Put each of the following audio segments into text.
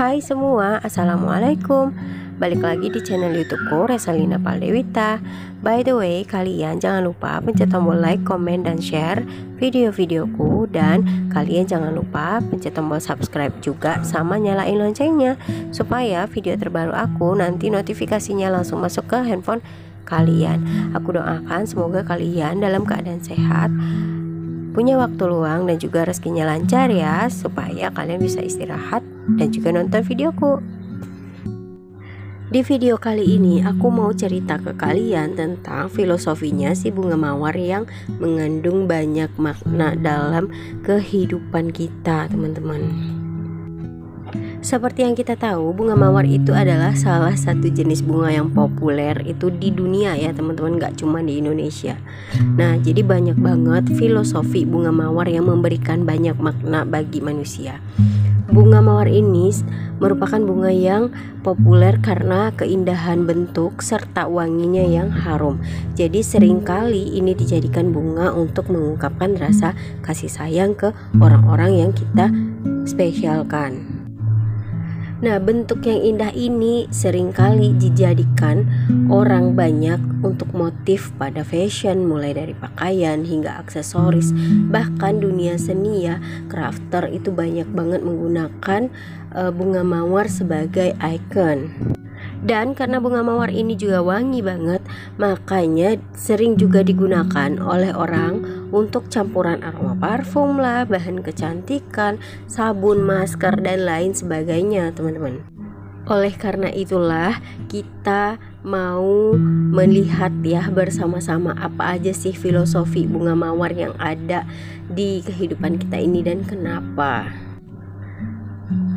Hai semua, Assalamualaikum. Balik lagi di channel youtubeku Resalina Paldewita. By the way, kalian jangan lupa pencet tombol like, komen, dan share video-videoku. Dan kalian jangan lupa pencet tombol subscribe juga Sama nyalain loncengnya Supaya video terbaru aku nanti notifikasinya langsung masuk ke handphone kalian. Aku doakan semoga kalian dalam keadaan sehat punya waktu luang dan juga rezekinya lancar ya supaya kalian bisa istirahat dan juga nonton videoku. Di video kali ini aku mau cerita ke kalian tentang filosofinya si bunga mawar yang mengandung banyak makna dalam kehidupan kita, teman-teman. Seperti yang kita tahu, bunga mawar itu adalah salah satu jenis bunga yang populer itu di dunia ya teman-teman, gak cuma di Indonesia. Nah, jadi banyak banget filosofi bunga mawar yang memberikan banyak makna bagi manusia. Bunga mawar ini merupakan bunga yang populer karena keindahan bentuk serta wanginya yang harum. Jadi sering kali ini dijadikan bunga untuk mengungkapkan rasa kasih sayang ke orang-orang yang kita spesialkan. Nah, bentuk yang indah ini sering kali dijadikan orang banyak untuk motif pada fashion, mulai dari pakaian hingga aksesoris. Bahkan dunia seni ya, crafter itu banyak banget menggunakan uh, bunga mawar sebagai icon. Dan karena bunga mawar ini juga wangi banget, makanya sering juga digunakan oleh orang untuk campuran aroma parfum lah, bahan kecantikan, sabun, masker, dan lain sebagainya, teman-teman. Oleh karena itulah kita mau melihat ya bersama-sama apa aja sih filosofi bunga mawar yang ada di kehidupan kita ini dan kenapa.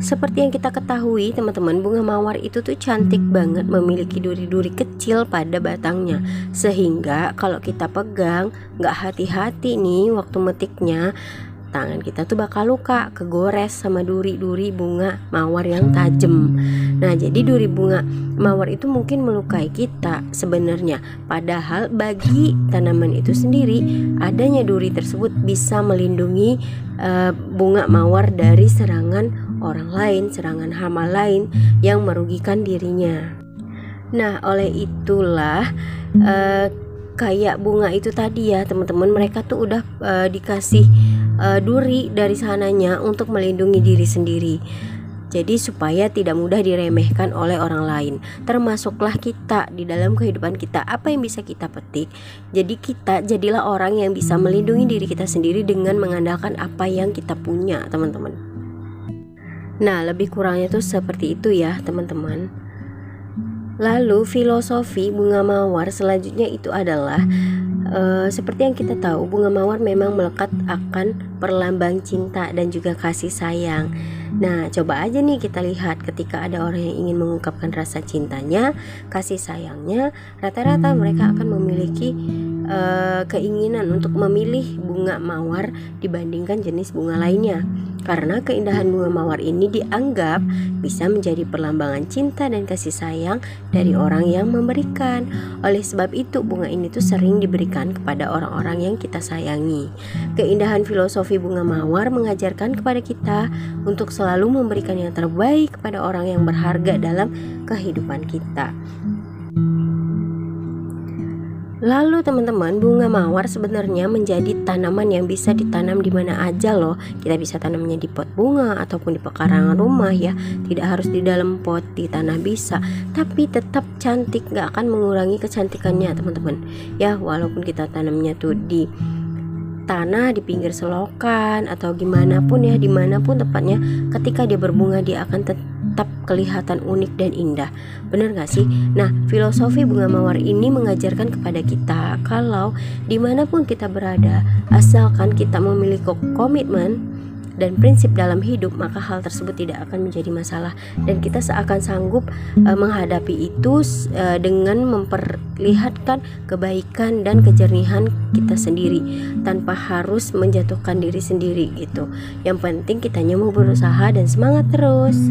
Seperti yang kita ketahui teman-teman bunga mawar itu tuh cantik banget memiliki duri-duri kecil pada batangnya Sehingga kalau kita pegang nggak hati-hati nih waktu metiknya tangan kita tuh bakal luka, kegores sama duri-duri bunga mawar yang tajam. Nah, jadi duri bunga mawar itu mungkin melukai kita sebenarnya. Padahal bagi tanaman itu sendiri, adanya duri tersebut bisa melindungi uh, bunga mawar dari serangan orang lain, serangan hama lain yang merugikan dirinya. Nah, oleh itulah uh, kayak bunga itu tadi ya, teman-teman, mereka tuh udah uh, dikasih uh, duri dari sananya untuk melindungi diri sendiri. Jadi supaya tidak mudah diremehkan oleh orang lain Termasuklah kita di dalam kehidupan kita Apa yang bisa kita petik Jadi kita jadilah orang yang bisa melindungi diri kita sendiri Dengan mengandalkan apa yang kita punya teman-teman Nah lebih kurangnya tuh seperti itu ya teman-teman Lalu filosofi bunga mawar selanjutnya itu adalah Uh, seperti yang kita tahu, bunga mawar memang melekat akan perlambang cinta dan juga kasih sayang. Nah, coba aja nih kita lihat ketika ada orang yang ingin mengungkapkan rasa cintanya, kasih sayangnya, rata-rata mereka akan memiliki uh, keinginan untuk memilih bunga mawar dibandingkan jenis bunga lainnya. Karena keindahan bunga mawar ini dianggap bisa menjadi perlambangan cinta dan kasih sayang dari orang yang memberikan. Oleh sebab itu, bunga ini tuh sering diberikan kepada orang-orang yang kita sayangi. Keindahan filosofi bunga mawar mengajarkan kepada kita untuk selalu memberikan yang terbaik kepada orang yang berharga dalam kehidupan kita. Lalu teman-teman, bunga mawar sebenarnya menjadi tanaman yang bisa ditanam di mana aja loh. Kita bisa tanamnya di pot bunga ataupun di pekarangan rumah ya. Tidak harus di dalam pot, di tanah bisa. Tapi tetap cantik, gak akan mengurangi kecantikannya teman-teman. Ya, walaupun kita tanamnya tuh di tanah di pinggir selokan atau gimana pun ya di mana pun tepatnya ketika dia berbunga dia akan tetap kelihatan unik dan indah. Bener gak sih? Nah filosofi bunga mawar ini mengajarkan kepada kita kalau di mana pun kita berada asalkan kita memiliki komitmen dan prinsip dalam hidup maka hal tersebut tidak akan menjadi masalah. Dan kita seakan sanggup uh, menghadapi itu uh, dengan memperlihatkan kebaikan dan kejernihan kita sendiri tanpa harus menjatuhkan diri sendiri gitu. Yang penting kitanya mau berusaha dan semangat terus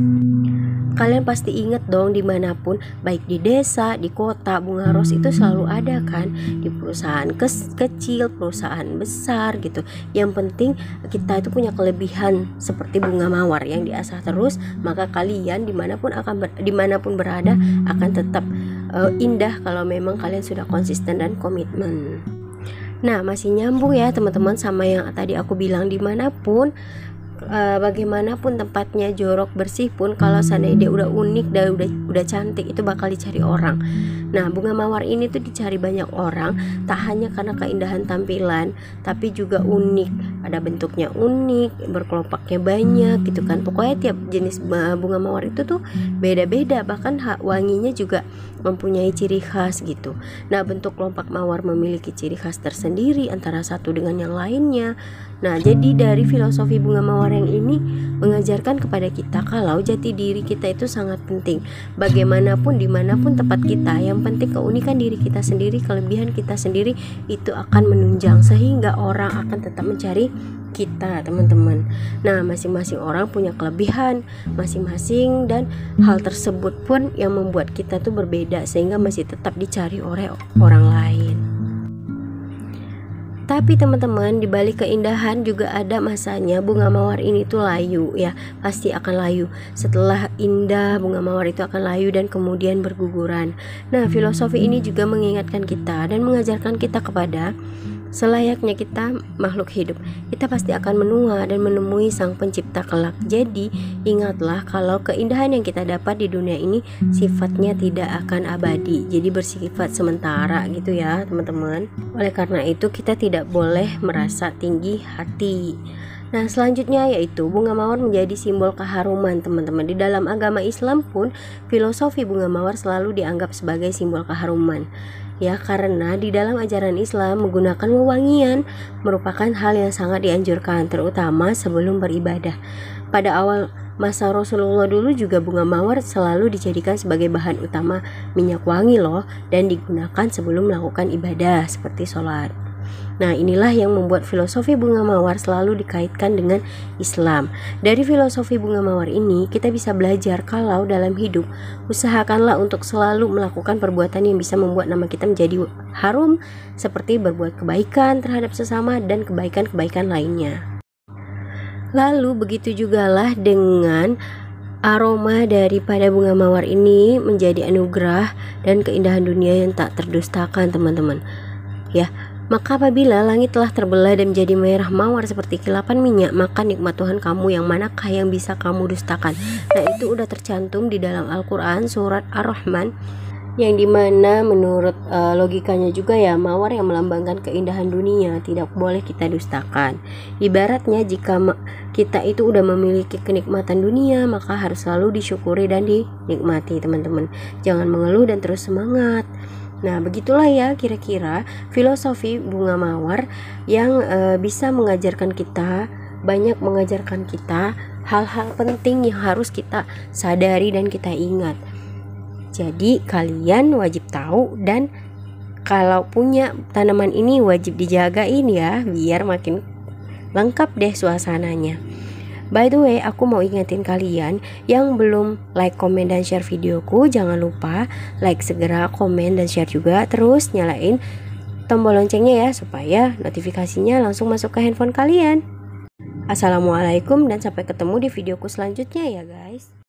kalian pasti inget dong di mana pun baik di desa di kota bunga ros itu selalu ada kan? Di perusahaan ke kecil perusahaan besar gitu. Yang penting kita itu punya kelebihan seperti bunga mawar yang diasah terus maka kalian di mana pun akan ber, di mana pun berada akan tetap uh, indah kalau memang kalian sudah konsisten dan komitmen. Nah, masih nyambung ya teman-teman sama yang tadi aku bilang di mana pun uh, bagaimanapun tempatnya jorok bersih pun kalau seandainya dia udah unik dan udah udah cantik itu bakal dicari orang. Nah, bunga mawar ini tuh dicari banyak orang tak hanya karena keindahan tampilan, tapi juga unik. Ada bentuknya unik, berkelompoknya banyak gitu kan. Pokoknya tiap jenis bunga mawar itu tuh beda-beda, bahkan wanginya juga mempunyai ciri khas gitu. Nah, bentuk kelompok mawar memiliki ciri khas tersendiri antara satu dengan yang lainnya. Nah, jadi dari filosofi bunga mawar yang ini mengajarkan kepada kita kalau jati diri kita itu sangat penting. Bagaimanapun di mana pun tempat kita, yang penting keunikan diri kita sendiri, kelebihan kita sendiri itu akan menunjang sehingga orang akan tetap mencari kita teman-teman Nah masing-masing orang punya kelebihan masing-masing dan hal tersebut pun yang membuat kita tuh berbeda sehingga masih tetap dicari oleh orang lain tapi teman-teman di balik keindahan juga ada masanya bunga mawar ini tuh layu ya pasti akan layu. Setelah indah bunga mawar itu akan layu dan kemudian berguguran. Nah filosofi ini juga mengingatkan kita dan mengajarkan kita kepada Selayaknya kita makhluk hidup, kita pasti akan menua dan menemui Sang Pencipta kelak. Jadi, ingatlah kalau keindahan yang kita dapat di dunia ini sifatnya tidak akan abadi. Jadi bersifat sementara gitu ya, teman-teman. Oleh karena itu, kita tidak boleh merasa tinggi hati. Nah, selanjutnya yaitu bunga mawar menjadi simbol keharuman, teman-teman. Di dalam agama Islam pun, filosofi bunga mawar selalu dianggap sebagai simbol keharuman ya karena di dalam ajaran Islam menggunakan wewangian merupakan hal yang sangat dianjurkan terutama sebelum beribadah. Pada awal masa Rasulullah dulu juga bunga mawar selalu dijadikan sebagai bahan utama minyak wangi loh dan digunakan sebelum melakukan ibadah seperti sholat. Nah, inilah yang membuat filosofi bunga mawar selalu dikaitkan dengan Islam. Dari filosofi bunga mawar ini, kita bisa belajar kalau dalam hidup usahakanlah untuk selalu melakukan perbuatan yang bisa membuat nama kita menjadi harum, seperti berbuat kebaikan terhadap sesama dan kebaikan-kebaikan lainnya. Lalu begitu jugalah dengan aroma daripada bunga mawar ini menjadi anugerah dan keindahan dunia yang tak terdustakan, teman-teman. Ya, maka apabila langit telah terbelah dan menjadi merah mawar seperti kilapan minyak, maka nikmat Tuhan kamu yang manakah yang bisa kamu dustakan? Nah itu udah tercantum di dalam Al-Quran surat Ar-Rahman yang di mana menurut uh, logikanya juga ya mawar yang melambangkan keindahan dunia tidak boleh kita dustakan. Ibaratnya jika kita itu udah memiliki kenikmatan dunia maka harus selalu disyukuri dan dinikmati teman-teman. Jangan mengeluh dan terus semangat Nah, begitulah ya kira-kira filosofi bunga mawar yang e, bisa mengajarkan kita, banyak mengajarkan kita hal-hal penting yang harus kita sadari dan kita ingat. Jadi, kalian wajib tahu dan kalau punya tanaman ini wajib dijagain ya, biar makin lengkap deh suasananya. By the way, aku mau ingetin kalian yang belum like, komen, dan share videoku, jangan lupa like segera, komen, dan share juga. Terus nyalain tombol loncengnya ya, supaya notifikasinya langsung masuk ke handphone kalian. Assalamualaikum dan sampai ketemu di videoku selanjutnya ya guys.